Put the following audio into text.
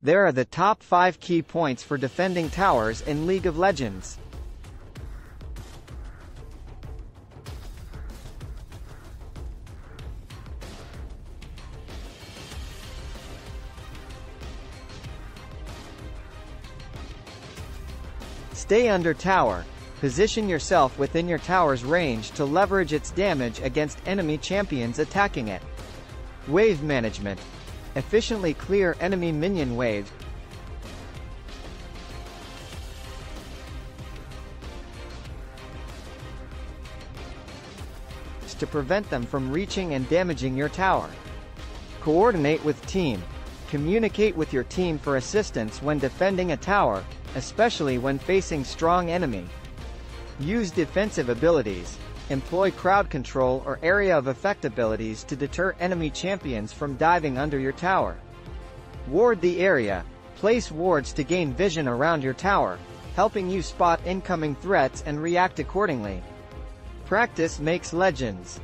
There are the top 5 key points for defending towers in League of Legends. Stay under tower. Position yourself within your tower's range to leverage its damage against enemy champions attacking it. Wave management. Efficiently clear enemy minion waves. to prevent them from reaching and damaging your tower. Coordinate with team. Communicate with your team for assistance when defending a tower, especially when facing strong enemy. Use defensive abilities. Employ crowd control or area of effect abilities to deter enemy champions from diving under your tower. Ward the area. Place wards to gain vision around your tower, helping you spot incoming threats and react accordingly. Practice makes legends.